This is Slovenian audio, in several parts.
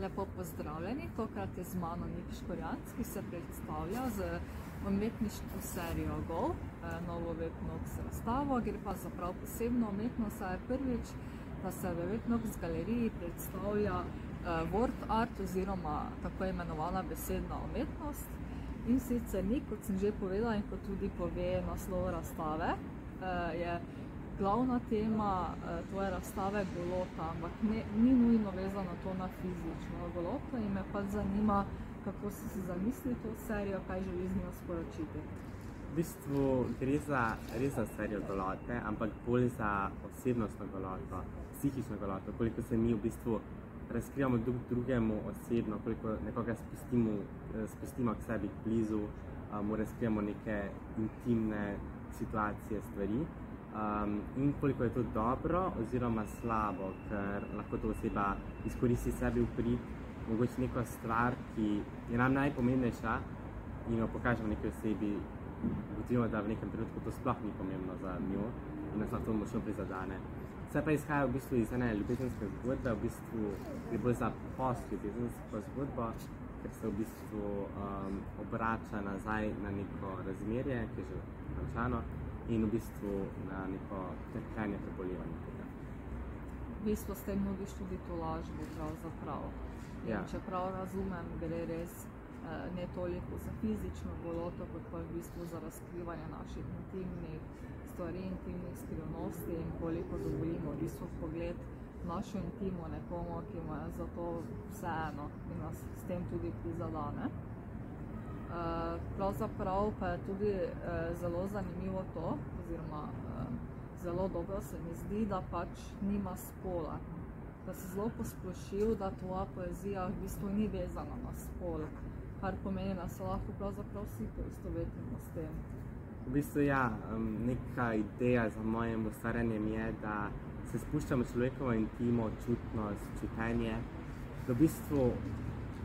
Lepo pozdravljeni, tokrat je z mano Nik Škorjanc, ki se predstavlja z umetniško serijo Go, eh, novo Webnox razstavo. Gre pa za prav posebno umetnost, saj je prvič, da se v Webnox galeriji predstavlja eh, word art oziroma tako imenovana besedna umetnost. In sicer Nik, kot sem že povedala in kot tudi pove naslov razstave, eh, je glavna tema eh, tvoje razstave golota, ampak ne, ni nujno vezano to na fizično goloto in me pa zanima, kako si si zamislil to serijo, kaj želi z njo sporočiti. V bistvu gre za res za serijo golote, ampak bolj za osebnostno goloto, psihično goloto, koliko se mi v bistvu razkrivamo drug drugemu osebno, koliko nekoga spustimo, eh, spustimo k sebi blizu, eh, mu razkrivamo neke intimne situacije, stvari. Um, in koliko je to dobro oziroma slabo, ker lahko to oseba izkoristi sebi v prid, mogoče neko stvar, ki je nam najpomembnejša in jo pokažemo neki osebi, ugotovimo, da v nekem trenutku to sploh ni pomembno za njo in nas lahko močno prizadane. Vse pa izhaja v bistvu iz ene ljubezenske zgodbe, v bistvu gre bolj za post ljubezensko zgodbo, ker se v bistvu um, obrača nazaj na neko razmerje, ki je že končano in v bistvu na neko trpljenje prebolevanja tega. V bistvu s tem nudiš tudi to lažbo, pravzaprav. In Ja. čeprav razumem, gre res eh, ne toliko za fizično goloto, kot pa v bistvu za razkrivanje naših intimnih stvari, intimnih skrivnosti in koliko dovolimo v bistvu pogled našo intimo nekomu, ki mu je zato vseeno in nas s tem tudi prizadane. Eh, Pravzaprav pa je tudi eh, zelo zanimivo to, oziroma eh, zelo dobro se mi zdi, da pač nima spola. Da si zelo posplošil, da tvoja poezija v bistvu ni vezana na spol, kar pomeni, da se lahko pravzaprav vsi poistovetimo s tem. V bistvu ja, neka ideja za mojim ustvarjanjem je, da se spuščam v človekovo intimo, čutnost, čutenje, da v bistvu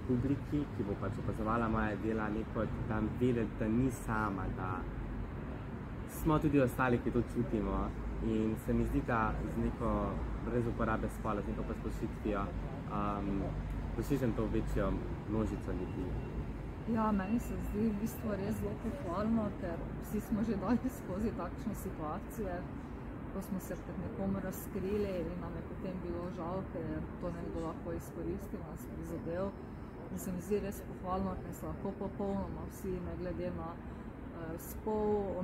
publiki, ki bo pač opazovala moja dela, neko tam vedeti, da ni sama, da smo tudi ostali, ki to čutimo. In se mi zdi, da z neko brez uporabe spola, z neko posplošitvijo, um, dosežem to večjo množico ljudi. Ja, meni se zdi v bistvu res zelo pohvalno, ker vsi smo že dali skozi takšne situacije, ko smo se pred nekom razkrili in nam je potem bilo žal, ker to nekdo lahko izkoristil, nas prizadel. In se mi zdi res pohvalno, ker se lahko popolnoma vsi, ne glede na eh, spol,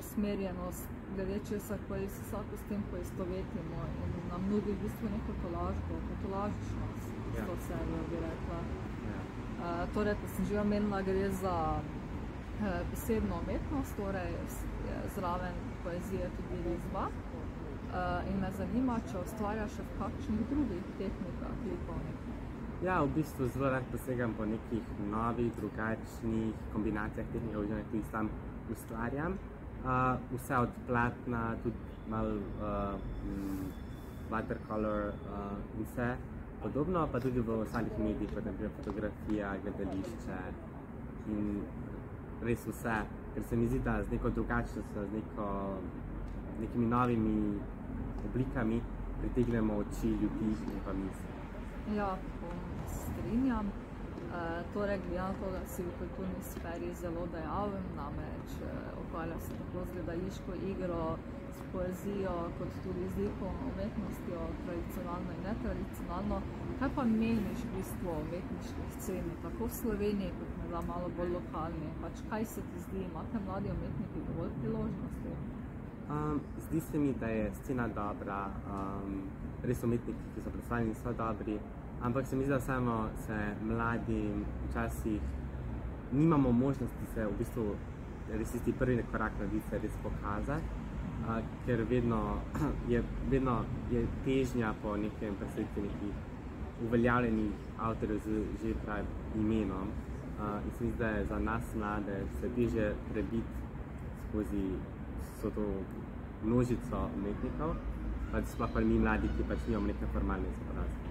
usmerjenost, glede česa koli se vsako s tem poistovetimo in nam nudi v bistvu neko tolažbo, potolažičnost Ja. to serijo, bi rekla. Ja. Uh, torej, kot sem že omenila, gre za uh, posebno umetnost, torej zraven poezije tudi risba. Uh, in me zanima, če ustvarjaš še v kakšnih drugih tehnikah likovnih. Ja, v bistvu zelo rad posegam po nekih novih, drugačnih kombinacijah tehnik, oziroma tudi sam ustvarjam. Uh, vse od platna, tudi malo uh, watercolor uh, in vse podobno, pa tudi v ostalih medijih, kot naprimer fotografija, gledališče in res vse, ker se mi zdi, da z neko drugačnostjo, z neko, nekimi novimi oblikami pritegnemo oči ljudi in pa misli. Ja, strinjam. Uh, torej, glede na to, da si v kulturni sferi zelo dejaven, namreč uh, ukvarja se tako z gledališko igro, s poezijo, kot tudi z likovno umetnostjo, tradicionalno in netradicionalno. Kaj pa meniš v bistvu o umetniški sceni, tako v Sloveniji, kot morda malo bolj lokalni? Pač kaj se ti zdi, imate mladi umetniki dovolj priložnosti? Um, zdi se mi, da je scena dobra, um, res umetniki, ki so predstavljeni, so dobri, ampak se mi zdi, da vseeno se mladi včasih nimamo možnosti se v bistvu res tisti prvi korak narediti, se res pokazati, uh, ker vedno je, vedno je težnja po nekem predstavitvi nekih uveljavljenih avtorjev z že pravim imenom. Uh, in se mi zdi, da je za nas mlade se teže prebiti skozi vso to množico umetnikov, pač sploh pa mi mladi, ki pač nimamo neke formalne izobrazbe.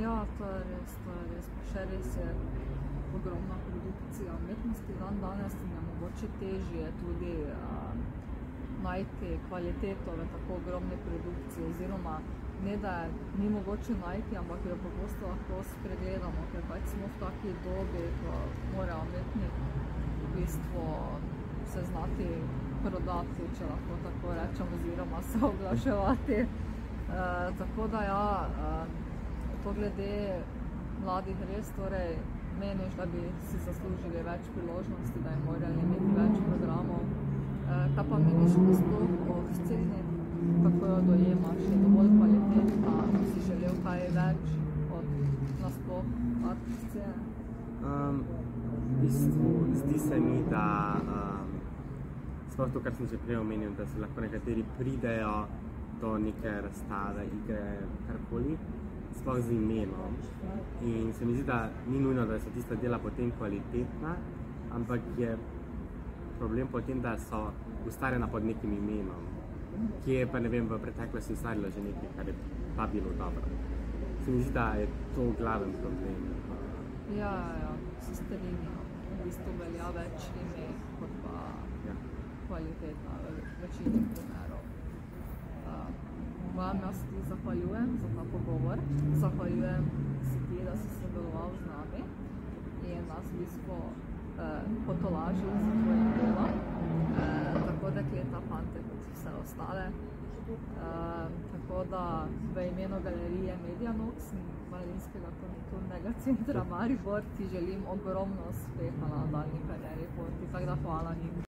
Ja, to je res, to je res. Še res je ogromna produkcija umetnosti dan danes in je mogoče težje tudi uh, najti kvaliteto v tako ogromni produkciji oziroma ne da je ni mogoče najti, ampak jo pogosto lahko spregledamo, ker pač smo v taki dobi, ko mora umetnik v bistvu se znati prodati, če lahko tako rečem, oziroma se oglaševati. E, tako da ja, e, to glede mladih res, torej meniš, da bi si zaslužili več priložnosti, da bi morali imeti več programov. E, kaj pa meniš nasploh o sceni, kako jo dojemaš, je dovolj kvalitetna, si želel kaj več od nasploh art scene? Um, v bistvu, zdi se mi, da um, sploh to, kar sem že prej omenil, da se lahko nekateri pridejo do neke razstave, igre, karkoli, sploh z imenom. In se mi zdi, da ni nujno, da so tista dela potem kvalitetna, ampak je problem potem, da so ustvarjena pod nekim imenom, ki je pa ne vem, v preteklosti ustvarjalo že nekaj, kar je pa bilo dobro. Se mi zdi, da je to glaven problem. Ja, ja, se strinjam. V bistvu velja več ime kot pa Kvaliteta v večini primerov. Vam jaz ti zahvaljujem za ta pogovor, zahvaljujem si ti, da si sodeloval z nami in nas v bistvu uh, potolažil z tvojim delom, uh, tako dekleta, fante kot vse ostale. Uh, tako da v imenu galerije Medianox in Marinskega konjunkturnega centra Maribor ti želim ogromno uspeha na daljni karieri tako da hvala njim.